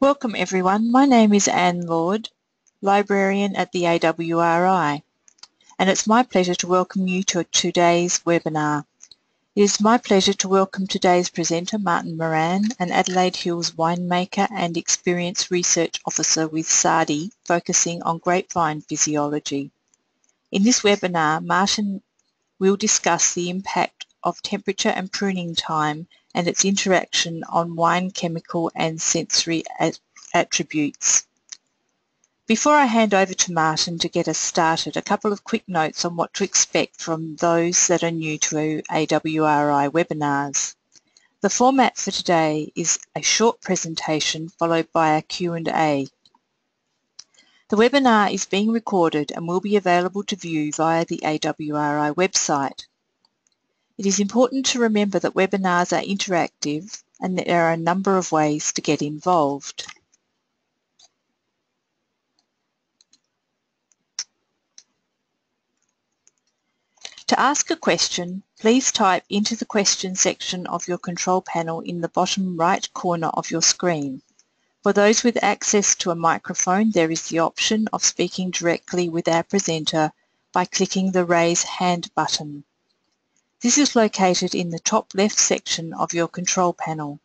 Welcome everyone. My name is Anne Lord, librarian at the AWRI, and it's my pleasure to welcome you to today's webinar. It is my pleasure to welcome today's presenter, Martin Moran, an Adelaide Hills winemaker and Experience Research Officer with SARDI, focusing on grapevine physiology. In this webinar, Martin will discuss the impact of temperature and pruning time and its interaction on wine chemical and sensory attributes. Before I hand over to Martin to get us started, a couple of quick notes on what to expect from those that are new to AWRI webinars. The format for today is a short presentation followed by a Q&A. The webinar is being recorded and will be available to view via the AWRI website. It is important to remember that webinars are interactive and that there are a number of ways to get involved. To ask a question, please type into the question section of your control panel in the bottom right corner of your screen. For those with access to a microphone, there is the option of speaking directly with our presenter by clicking the Raise Hand button. This is located in the top left section of your control panel.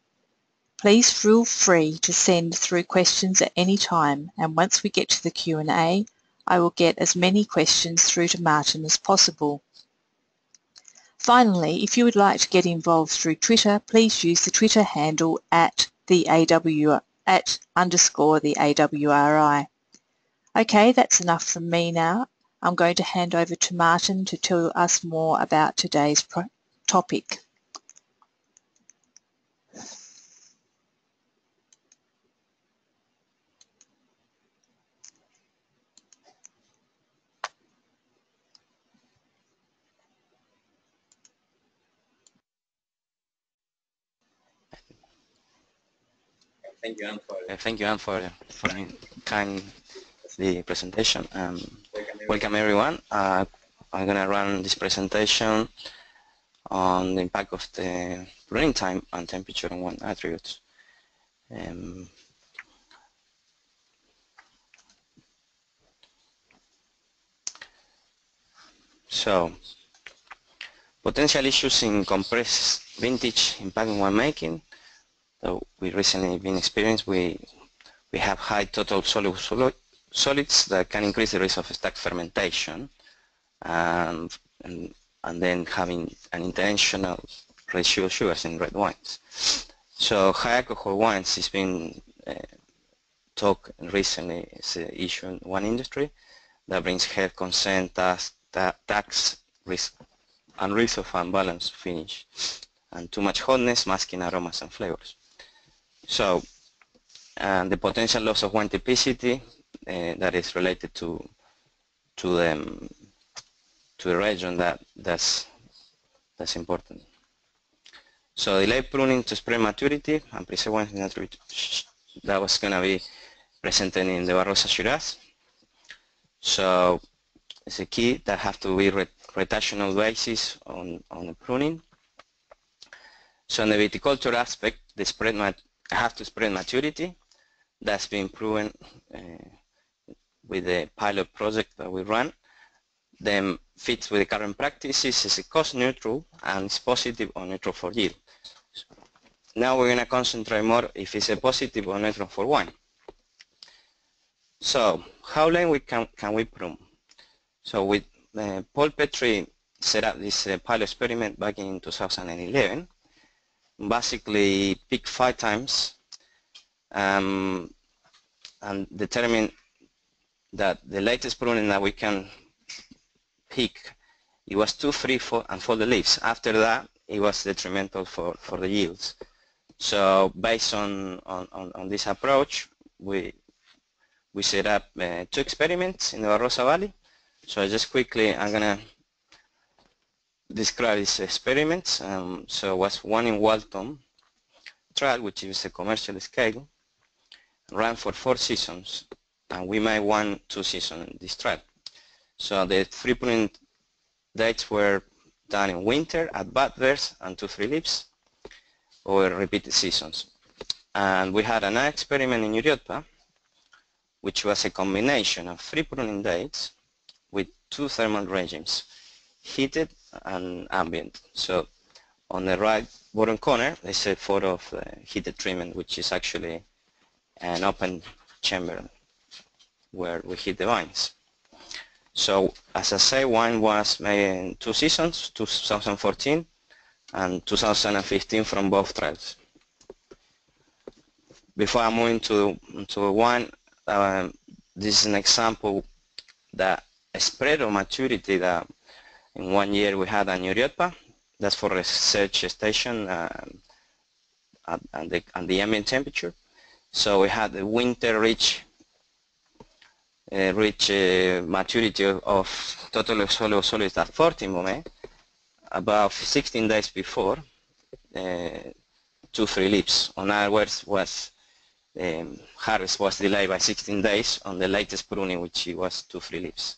Please feel free to send through questions at any time and once we get to the Q&A, I will get as many questions through to Martin as possible. Finally, if you would like to get involved through Twitter, please use the Twitter handle at the AW at underscore the AWRI. Okay, that's enough from me now. I'm going to hand over to Martin to tell us more about today's topic. Thank you, Anne, for, uh, thank you, Anne, for, for kind the presentation. Um, welcome everyone. Uh, I'm going to run this presentation on the impact of the running time and temperature on one attributes. Um, so, potential issues in compressed vintage impacting winemaking. So we recently been experienced. We we have high total solid solids that can increase the risk of stuck fermentation and, and, and then having an intentional ratio of sugars in red wines. So high alcohol wines has been uh, talked recently as an issue in one industry that brings health consent, tax, tax risk, and risk of unbalanced finish, and too much hotness, masking aromas and flavors. So, and the potential loss of wine typicity uh, that is related to to the um, to the region that that's that's important. So delay pruning to spread maturity and preserve that was going to be presented in the Barossa Shiraz. So it's a key that have to be rotational basis on on the pruning. So in the viticulture aspect, the spread have to spread maturity. That's been proven uh, with the pilot project that we run, then fits with the current practices, is cost neutral, and it's positive or neutral for yield. So now we're going to concentrate more if it's a positive or neutral for wine. So how long we can, can we prune? So with uh, Paul Petrie set up this uh, pilot experiment back in 2011, basically pick five times um, and determine that the latest pruning that we can pick, it was two, three, four, and for the leaves. After that, it was detrimental for, for the yields. So based on, on, on, this approach, we, we set up uh, two experiments in the Barossa Valley. So just quickly, I'm going to describe these experiments. Um, so was one in Walton trial, which is a commercial scale, ran for four seasons and we might want two season this trial. So the three point dates were done in winter at Bears and two three leaves over repeated seasons. And we had an experiment in Nuriootpa, which was a combination of three pruning dates with two thermal regimes, heated and ambient. So on the right bottom corner, there's a photo of the heated treatment, which is actually an open chamber where we hit the vines. So as I say, wine was made in two seasons, 2014 and 2015 from both trials. Before I move into, into wine, uh, this is an example that a spread of maturity that in one year we had a Nuriootpa, that's for research station uh, at, at, the, at the ambient temperature. So we had the winter rich uh, reach uh, maturity of total soluble solids at 14 moment, about 16 days before uh, two free leaves. On other words, was um, harvest was delayed by 16 days on the latest pruning, which was two free leaves.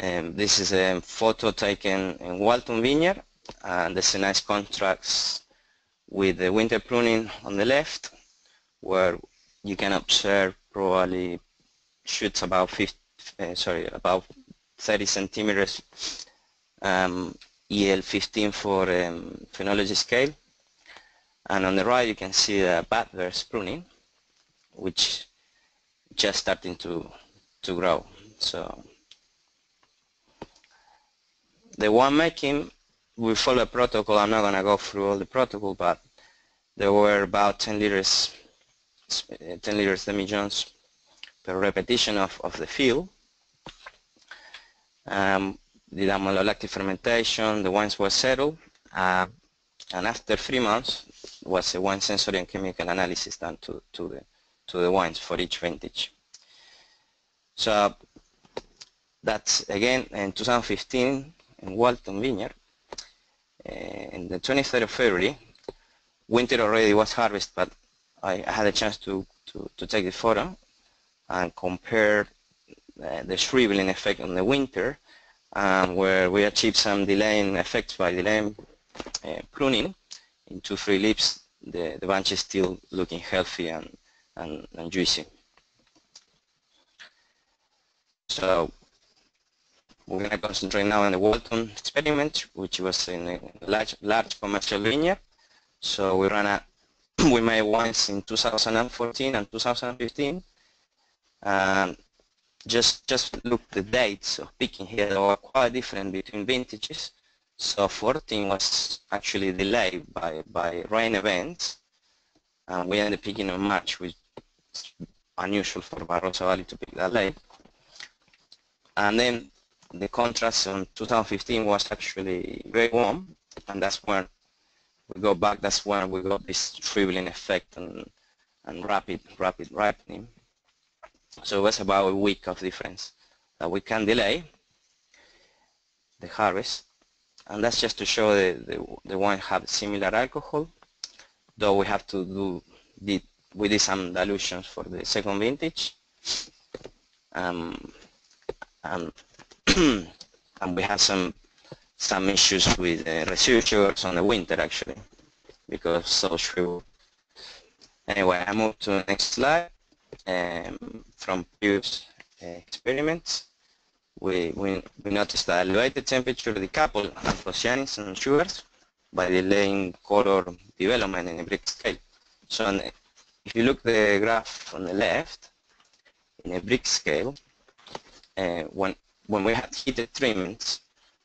Um, this is a photo taken in Walton Vineyard, and there's a nice contrast with the winter pruning on the left, where you can observe probably shoots about 50, uh, sorry, about 30 centimeters um, EL15 for um, phenology scale. And on the right you can see the budburst pruning, which just starting to, to grow. So the one making, we follow a protocol. I'm not going to go through all the protocol, but there were about 10 liters 10 liters demijohns per repetition of, of the fill. Um, did a malolactic fermentation, the wines were settled, uh, and after three months was a wine sensory and chemical analysis done to, to, the, to the wines for each vintage. So that's again in 2015 in Walton Vineyard. Uh, in the 23rd of February, winter already was harvested, but I, had a chance to, to, to take the photo and compare uh, the shriveling effect on the winter um, where we achieved some delaying effects by delaying uh, pruning into free leaves the, the bunch is still looking healthy and, and, and juicy. So we're going to concentrate now on the Walton experiment, which was in a large, large commercial vineyard. So we ran a we made once in 2014 and 2015. Um, just just look the dates of picking here they were quite different between vintages. So 14 was actually delayed by by rain events. and we ended picking in March, which is unusual for Barossa Valley to pick that late. And then the contrast on 2015 was actually very warm, and that's when we go back, that's when we got this shriveling effect and, and rapid, rapid ripening. So it was about a week of difference that we can delay the harvest. And that's just to show the, the, the wine have similar alcohol, though we have to do, did, we did some dilutions for the second vintage. Um, and, and we have some some issues with uh, sugars on the winter actually because so true. Anyway, I move to the next slide. Um, from previous uh, experiments, we, we, we noticed that elevated temperature decoupled anthocyanins and sugars by delaying color development in a Brix scale. So if you look the graph on the left, in a Brix scale, uh, when, when we had heated treatments,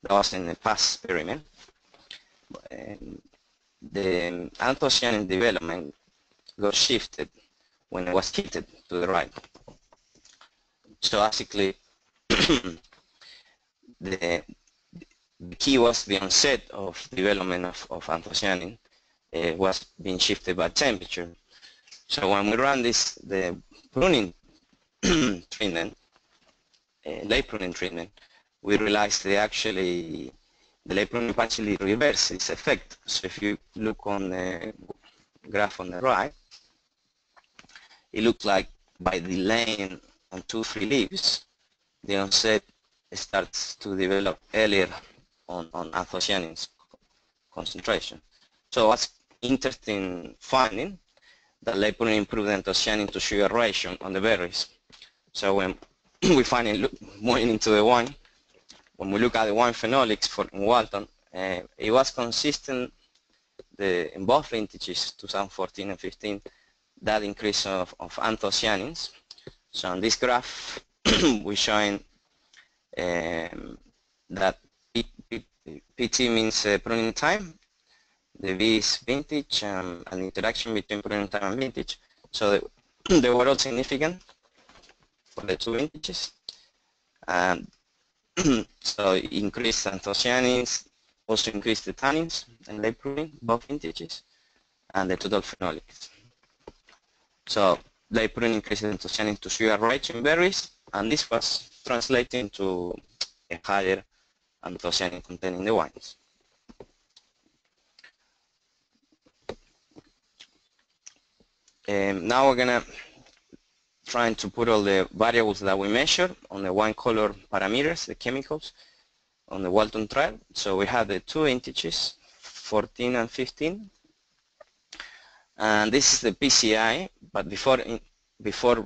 was in the past experiment. Um, the anthocyanin development got shifted when it was heated to the right. So basically, the, the, key was the onset of development of, of anthocyanin uh, was being shifted by temperature. So when we run this, the pruning treatment, uh, late pruning treatment, we realized they actually the electron partially reverse its effect. So if you look on the graph on the right, it looks like by delaying on two free leaves, the onset starts to develop earlier on, on anthocyanins concentration. So what's interesting finding that late pruning improved anthocyanin to sugar ratio on the berries. So when we finally look moving into the wine, when we look at the wine phenolics for Walton, uh, it was consistent the, in both vintages, 2014 and 15, that increase of, of anthocyanins. So on this graph, we're showing um, that P, P, PT means uh, pruning time, the V is vintage, um, and interaction between pruning time and vintage. So the, they were all significant for the two vintages. Um, so increased anthocyanins, also increased the tannins and late pruning, both vintages, and the total phenolics. So late pruning increased anthocyanins to sugar rich in berries, and this was translating to a higher anthocyanin content in the wines. Um, now we're gonna trying to put all the variables that we measure on the wine color parameters, the chemicals, on the Walton trial. So we have the two integers, 14 and 15. And this is the PCI, but before before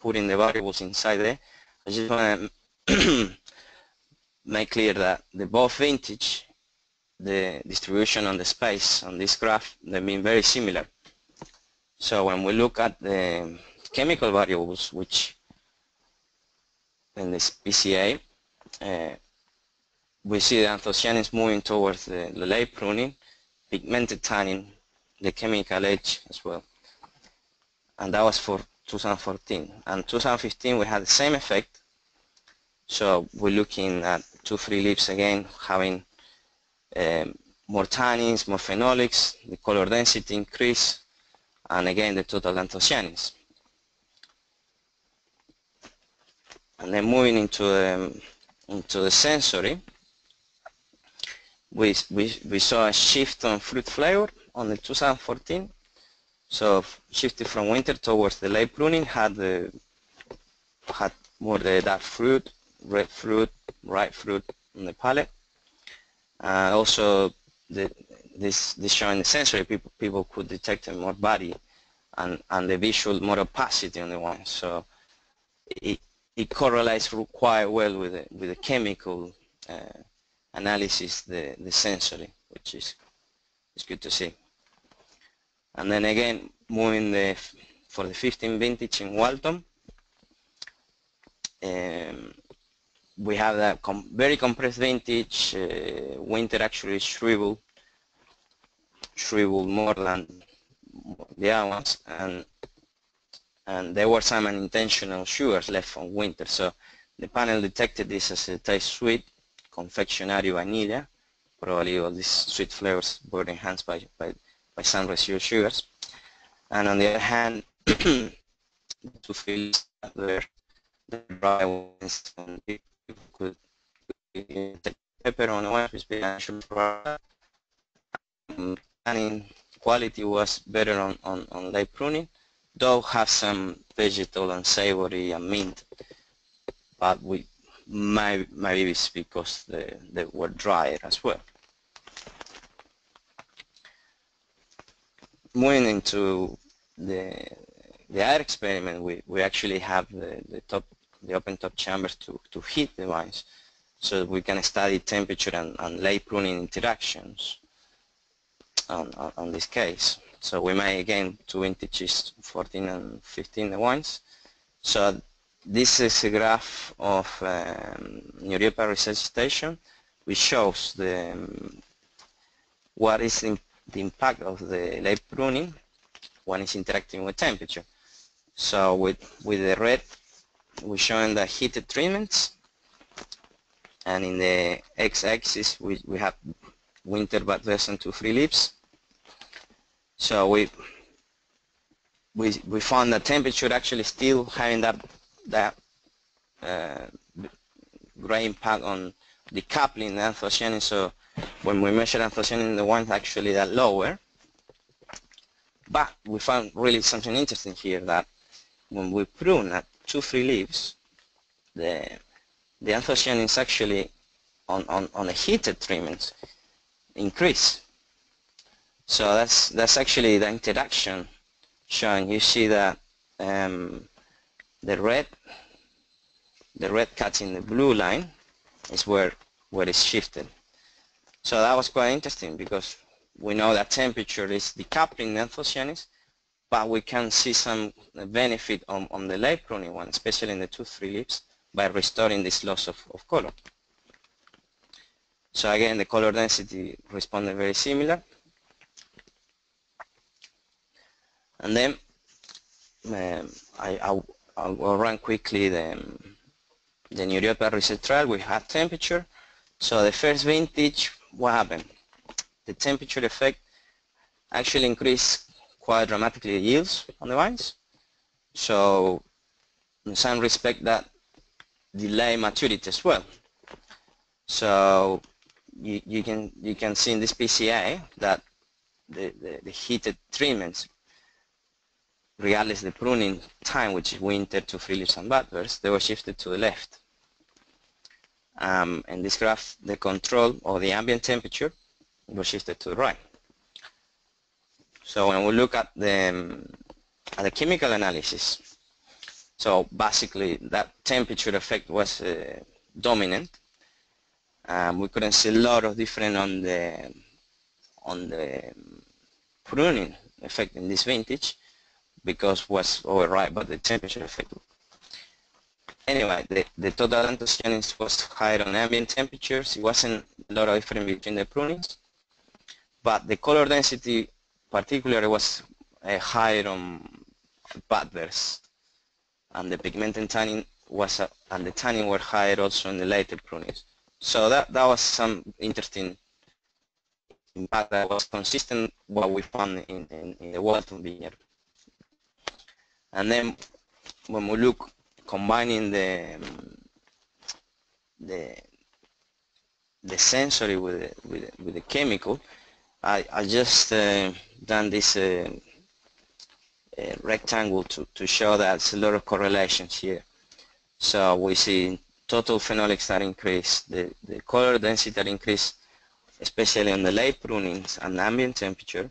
putting the variables inside there, I just want to make clear that the both vintage, the distribution on the space on this graph, they've been very similar. So when we look at the chemical variables, which in this PCA, uh, we see the anthocyanins moving towards the, the late pruning, pigmented tannin, the chemical age as well. And that was for 2014. And 2015 we had the same effect. So we're looking at two free leaves again having um, more tannins, more phenolics, the color density increase, and again the total anthocyanins. And then moving into the, into the sensory, we, we, we saw a shift on fruit flavor on the 2014. So shifted from winter towards the late pruning, had the had more the dark fruit, red fruit, ripe fruit on the palate. Uh, also, the, this this showing the sensory people people could detect more body and and the visual more opacity on the wine. So it it correlates quite well with the with the chemical uh, analysis, the the sensory, which is is good to see. And then again, moving the for the 15 vintage in Walton, um, we have that com very compressed vintage. Uh, winter actually shriveled, shriveled more than the other ones, and and there were some unintentional sugars left from winter. So the panel detected this as a taste sweet, confectionery vanilla. Probably all these sweet flavors were enhanced by, by, by some residual sugars. And on the other hand, to feel the dry ones could pepper on one actually and um, quality was better on, on, on late pruning though have some vegetal and savory and mint, but we maybe, it's because they, they were drier as well. Moving into the the other experiment, we, we actually have the, the top the open top chambers to, to heat the vines so we can study temperature and, and late pruning interactions on, on, on this case. So we may again two vintages 14 and 15 the wines. So this is a graph of um, York Research Station which shows the um, what is the, the impact of the late pruning when it's interacting with temperature. So with with the red we're showing the heated treatments and in the x-axis we, we have winter but version to free leaves so we we we found that temperature actually still having that that uh, great impact on decoupling the anthocyanin. So when we measure anthocyanin, the one's actually that lower. But we found really something interesting here that when we prune at two free leaves, the the anthocyanin is actually on, on, on a heated treatment increase So that's that's actually the interaction shown. You see that um, the red the red cutting the blue line is where where it's shifted. So that was quite interesting because we know that temperature is decoupling the anthocyanins, but we can see some benefit on, on the late pruning one, especially in the two three leaves, by restoring this loss of, of color. So again, the color density responded very similar. And then um, I, I'll, I'll, run quickly the, the Nuriootpa research trial. We had temperature. So the first vintage, what happened? The temperature effect actually increased quite dramatically the yields on the vines. So in some respect that delay maturity as well. So you, you can you can see in this PCA that the, the, the heated treatments, regardless the pruning time, which is winter to free and budburs, they were shifted to the left. Um, in this graph, the control or the ambient temperature was shifted to the right. So when we look at the, um, at the chemical analysis, so basically that temperature effect was uh, dominant um, we couldn't see a lot of difference on the on the pruning effect in this vintage because was override by the temperature effect. Anyway, the, the total anthocyanins was higher on ambient temperatures. It wasn't a lot of difference between the prunings, but the color density particularly was uh, higher on budburs, and the pigment and tannin was uh, and the tannin were higher also in the later prunings. So that, that was some interesting impact that was consistent what we found in, in, in the Walton vineyard. And then when we look combining the the the sensory with the, with the, with the chemical, I, I just uh, done this uh, uh, rectangle to, to show that there's a lot of correlations here. So we see total phenolics that increase, the, the color density that increase, especially on the late prunings and ambient temperature,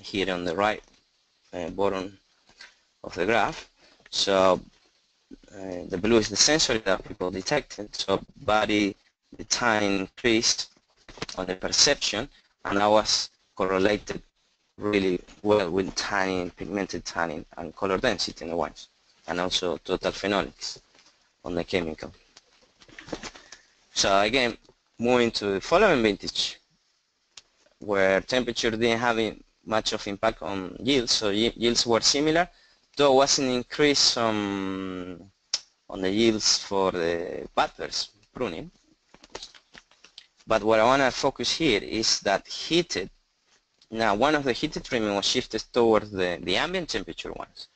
here on the right uh, bottom of the graph. So uh, the blue is the sensory that people detected. So body, the time increased on the perception, and that was correlated really well with tannin, pigmented tannin, and color density in the wines, and also total phenolics on the chemical. So again, moving to the following vintage, where temperature didn't have much of impact on yields, so yields were similar, though was an increase on, on the yields for the budburs pruning. But what I want to focus here is that heated, now one of the heated treatment was shifted towards the, the ambient temperature ones.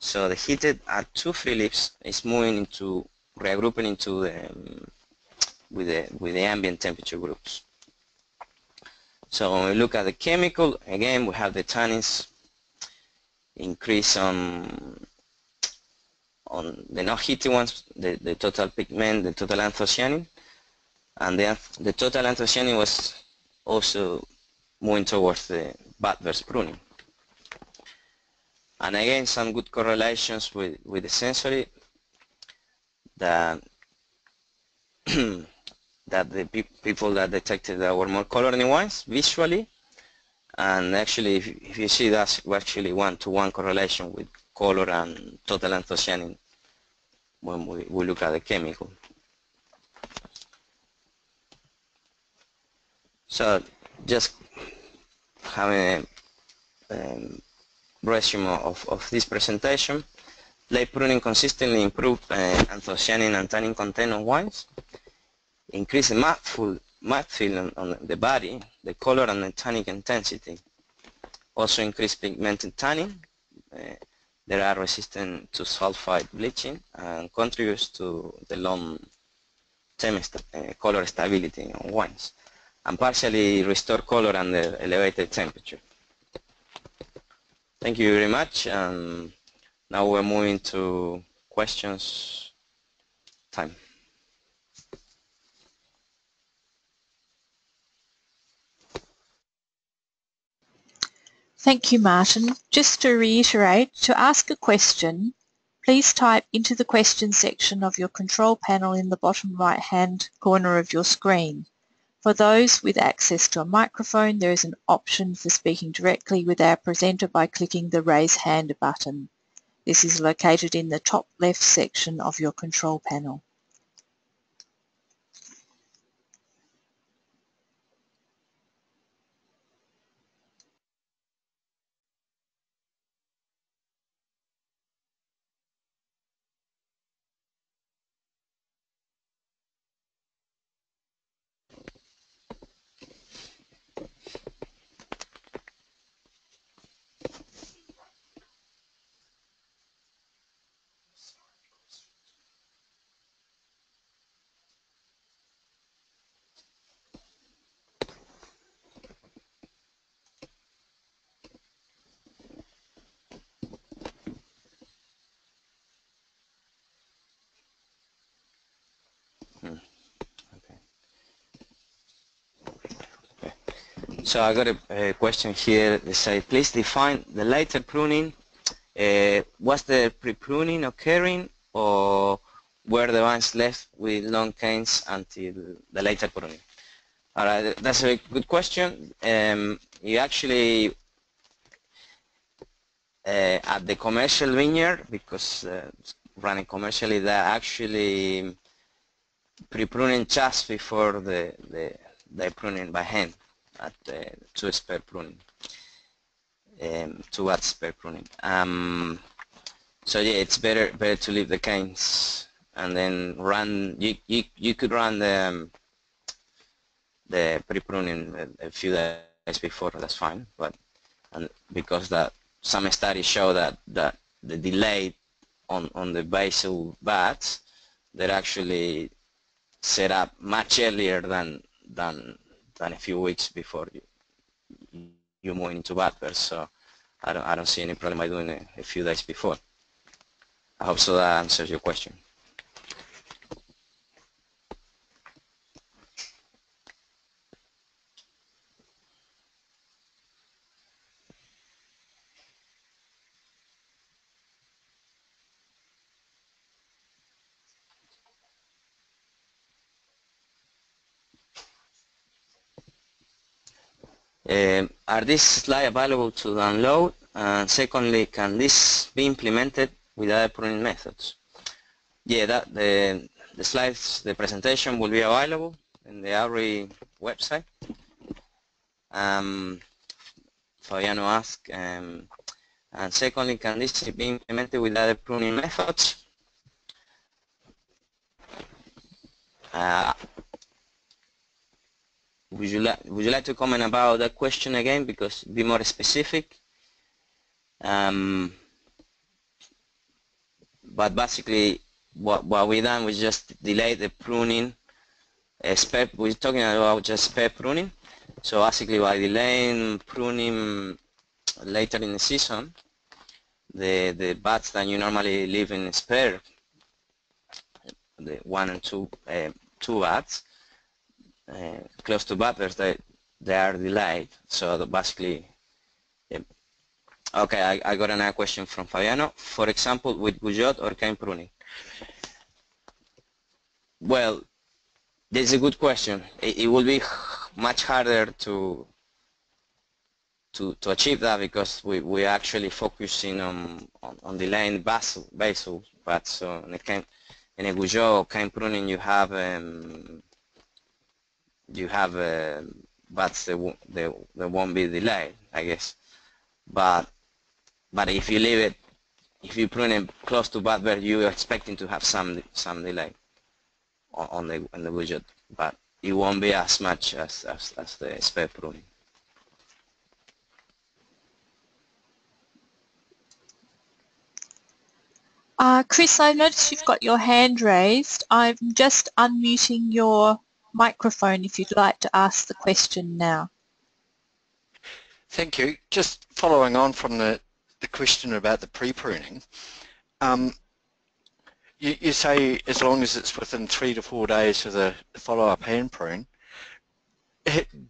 So the heated at two free leaves is moving into regrouping into the um, with the with the ambient temperature groups. So when we look at the chemical, again we have the tannins increase on on the not heated ones, the, the total pigment, the total anthocyanin, and the, the total anthocyanin was also moving towards the budburs pruning. And again, some good correlations with, with the sensory that that the pe people that detected that were more coloring wines visually and actually if, you see that's actually one-to-one -one correlation with color and total anthocyanin when we, we look at the chemical. So just having a um, resume of, of this presentation. Late pruning consistently improved uh, anthocyanin and tannin content on wines, increased the mouthful, mouthfeel on, on the body, the color and the tannic intensity. Also increased pigmented tannin. Uh, they are resistant to sulfide bleaching and contributes to the long-term uh, color stability on wines and partially restore color under elevated temperature. Thank you very much. And now we're moving to questions time. Thank you, Martin. Just to reiterate, to ask a question, please type into the question section of your control panel in the bottom right-hand corner of your screen. For those with access to a microphone, there is an option for speaking directly with our presenter by clicking the Raise Hand button. This is located in the top left section of your control panel. So I got a, a question here. They say, please define the later pruning. Uh, was the pre-pruning occurring or were the vines left with long canes until the later pruning? All right, that's a good question. Um, you actually, uh, at the commercial vineyard, because uh, running commercially, they're actually pre-pruning just before the, the, the pruning by hand at uh, 2 per pruning, um, 2 watts per pruning. Um, so yeah, it's better better to leave the canes and then run. You you you could run the um, the pre-pruning a, a, few days before. That's fine, but and because that some studies show that that the delay on on the basal buds they're actually set up much earlier than than than a few weeks before you you move into bud So I don't I don't see any problem by doing it a few days before. I hope so that answers your question. Uh, are these slides available to download? And secondly, can this be implemented with other pruning methods? Yeah, that the the slides, the presentation will be available in the AWRI website. Um, Fabiano asked, um, and secondly, can this be implemented with other pruning methods? Uh, would you like Would you like to comment about that question again, because be more specific? Um, but basically, what what we done was just delay the pruning. Uh, spare, we're talking about just spare pruning. So basically, by delaying pruning later in the season, the the buds that you normally leave in spare, the one and two uh, two buds, uh, close to butters, they they are delayed. So basically, yeah. okay, I, I got another question from Fabiano. For example, with Guyot or cane pruning. Well, this is a good question. It, it will be much harder to to, to achieve that because we, we're actually focusing on, on, on delaying basal, basal but so in a, cane, in a Guyot or cane pruning you have um, you have uh, but they, they, they won't be delayed, I guess. But but if you leave it, if you prune it close to bud birth, you're expecting to have some some delay on, on the on the widget, but it won't be as much as as, as the spare pruning. Uh, Chris, I noticed you've got your hand raised. I'm just unmuting your microphone if you'd like to ask the question now. Thank you. Just following on from the, the question about the pre-pruning, um, you, you, say as long as it's within three to four days of the follow-up hand prune,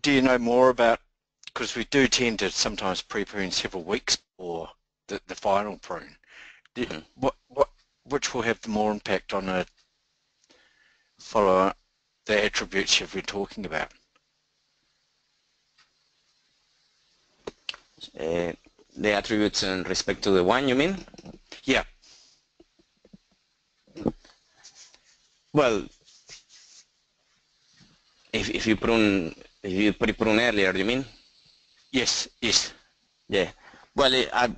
do you know more about because we do tend to sometimes pre-prune several weeks before the, the final prune. Mm -hmm. What what which will have the more impact on a follow the attributes you've been talking about? Uh, the attributes in respect to the one, you mean? Yeah. Well, if if you prune if you pre-prune earlier, you mean? Yes. Yes. Yeah. Well, I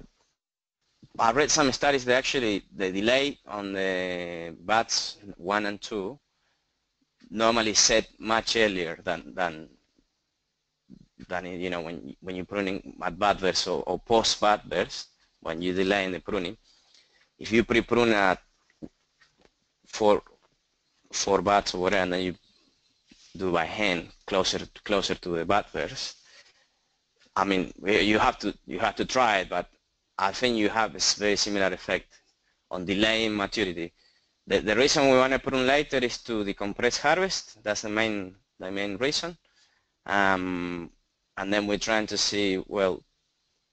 I read some studies that actually the delay on the bats one and two normally set much earlier than than than you know when when you're pruning at bud burst or, or post bud burst when you delay in the pruning. If you pre-prune at four four buds or whatever, and then you do by hand closer closer to the bud burst. I mean, you have to you have to try it, but I think you have a very similar effect on delaying maturity. The, the reason we want to prune later is to decompress harvest. That's the main the main reason. Um, and then we're trying to see, well,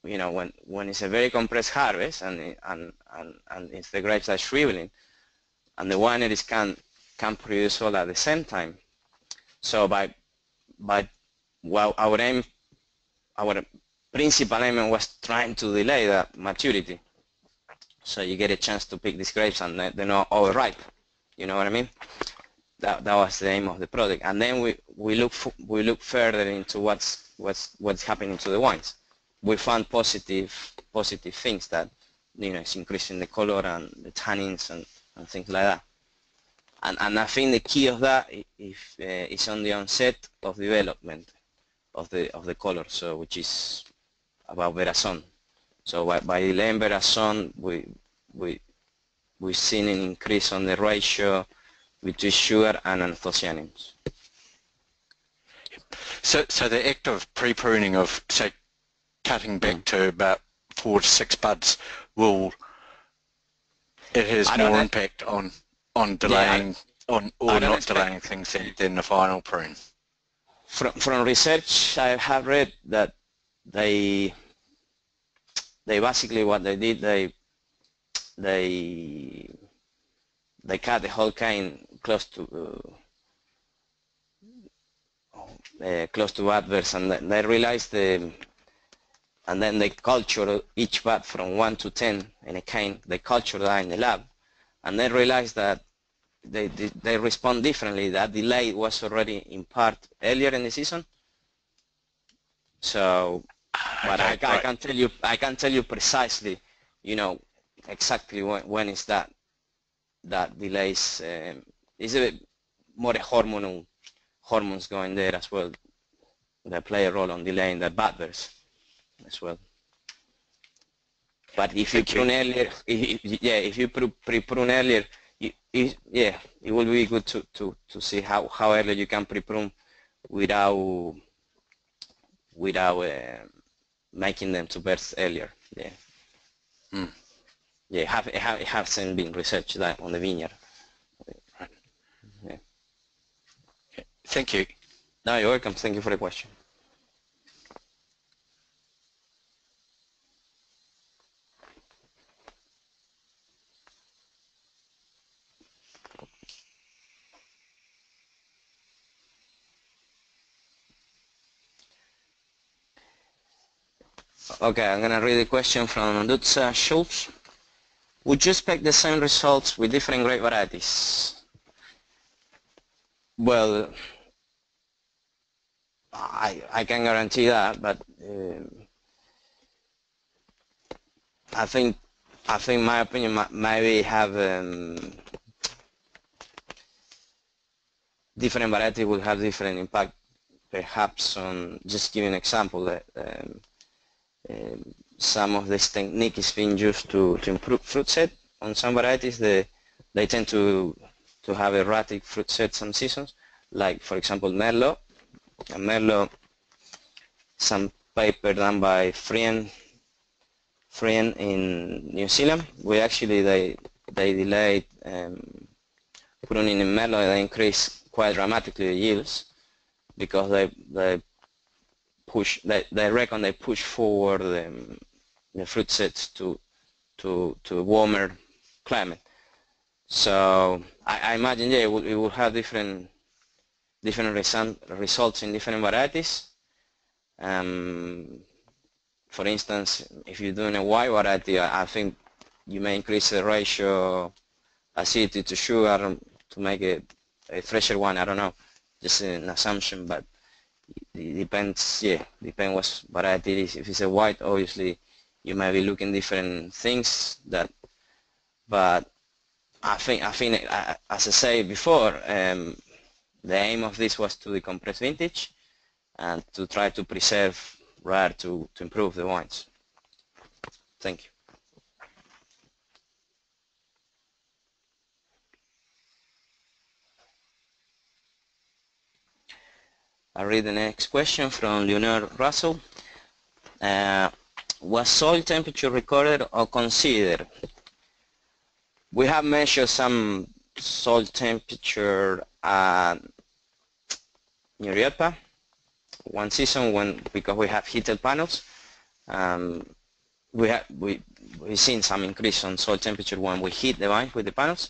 you know, when when it's a very compressed harvest and and and, and it's the grapes are shriveling, and the wineries can can produce all at the same time. So by by well, our aim, our principal aim was trying to delay that maturity. So you get a chance to pick these grapes and they're not overripe. You know what I mean? That, that was the aim of the product. And then we, we look we look further into what's what's what's happening to the wines. We found positive positive things that you know it's increasing the color and the tannins and, and things like that. And and I think the key of that if uh, is on the onset of development of the of the color. So which is about veraison. So by, by veraison, we, we, we've seen an increase on the ratio between sugar and anthocyanins. So, so the act of pre-pruning of, say, cutting back mm. to about four to six buds will, it has more impact on, on delaying, yeah, I, on or not delaying things than, than the final prune. From, from research I have read that they they basically what they did they they they cut the whole cane close to uh, uh, close to adverse and they realized the and then they culture each bat from 1 to 10 in a cane they culture that in the lab. And they realized that they, they, they respond differently that delay was already in part earlier in the season. So but okay, I, I, can tell you I can tell you precisely, you know, exactly when, when is that that delays. Um, is a bit more hormonal hormones going there as well that play a role on delaying the budders as well. But if you prune earlier, if, yeah, if you pre-prune earlier, you, yeah, it will be good to, to, to see how, how early you can pre-prune without without uh, making them to birth earlier. Yeah. Mm. Yeah, have, it, have, it hasn't been researched that on the vineyard. Yeah. Thank you. No, you're welcome. Thank you for the question. Okay, I'm going to read a question from Lutza Schultz. Would you expect the same results with different grape varieties? Well, I, I can guarantee that, but uh, I think I think my opinion maybe have um, different variety will have different impact. Perhaps on just give an example that um, um, some of this technique is being used to, to improve fruit set. On some varieties, the, they tend to, to have erratic fruit set some seasons, like for example Merlot. And Merlot, some paper done by Frien, Frien in New Zealand, we actually, they, they delayed um, pruning in Merlot, they increased quite dramatically the yields because they, they push, they, they reckon they push forward the, the fruit sets to to to a warmer climate. So I, I imagine yeah, it will, it will have different different result, results in different varieties. Um, for instance, if you're doing a white variety, I think you may increase the ratio acidity to sugar to make it a fresher one. I don't know, just an assumption, but it depends. Yeah, depends what variety it is. If it's a white, obviously you might be looking different things. That, but I think I think as I said before, um, the aim of this was to decompress vintage and to try to preserve rare to to improve the wines. Thank you. I read the next question from Leonard Russell. Uh, was soil temperature recorded or considered? We have measured some soil temperature at Rioja one season when because we have heated panels. Um, we have we we've seen some increase on soil temperature when we heat the vines with the panels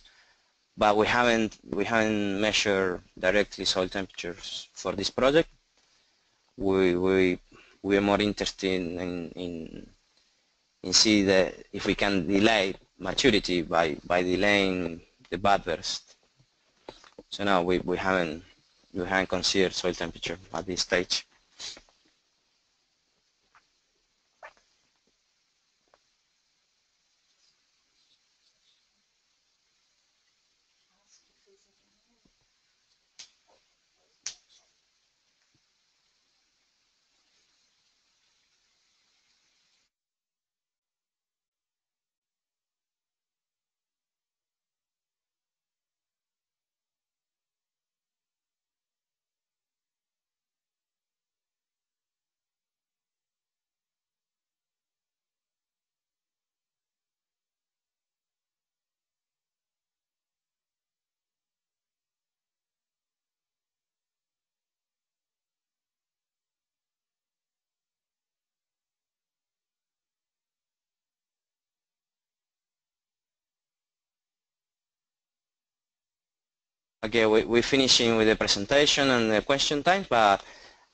but we haven't we haven't measured directly soil temperatures for this project. We we we are more interested in in in see that if we can delay maturity by by delaying the bud burst. So now we we haven't we haven't considered soil temperature at this stage. Okay, we, we're finishing with the presentation and the question time, but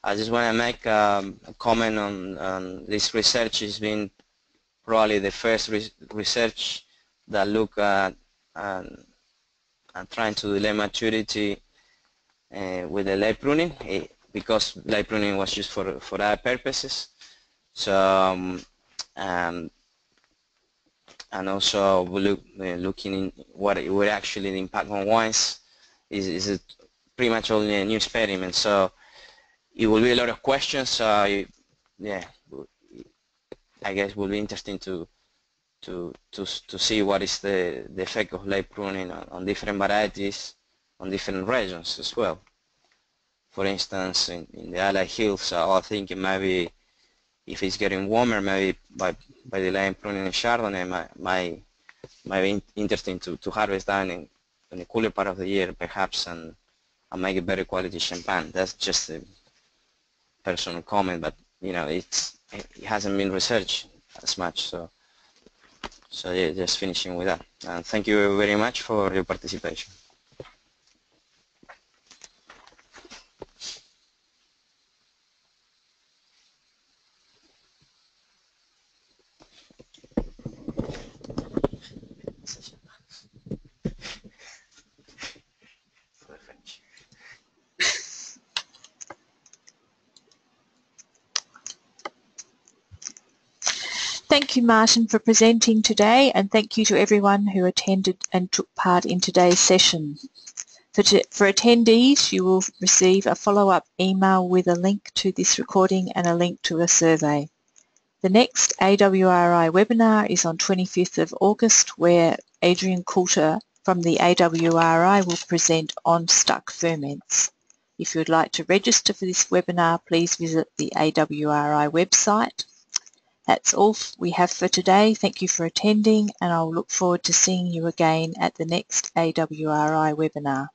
I just want to make um, a comment on, on, this research. Has been probably the first re research that look at, um, at trying to delay maturity uh, with the late pruning. It, because late pruning was used for, for other purposes. So, um, um, and also we look, uh, looking in what, it would actually impact on wines is, is pretty much only a new experiment. So it will be a lot of questions. So yeah, I guess it will be interesting to to to to see what is the the effect of late pruning on, on different varieties on different regions as well. For instance, in, in the Adelaide Hills, uh, I think it might be if it's getting warmer, maybe by by delaying pruning in Chardonnay might might, might be interesting to, to harvest that in, in the cooler part of the year perhaps and, and make a better quality champagne. That's just a personal comment, but you know it's it hasn't been researched as much. So so yeah, just finishing with that. And thank you very much for your participation. Thank you, Martin, for presenting today, and thank you to everyone who attended and took part in today's session. For, for attendees, you will receive a follow-up email with a link to this recording and a link to a survey. The next AWRI webinar is on 25th of August, where Adrian Coulter from the AWRI will present on stuck ferments. If you would like to register for this webinar, please visit the AWRI website that's all we have for today. Thank you for attending and I'll look forward to seeing you again at the next AWRI webinar.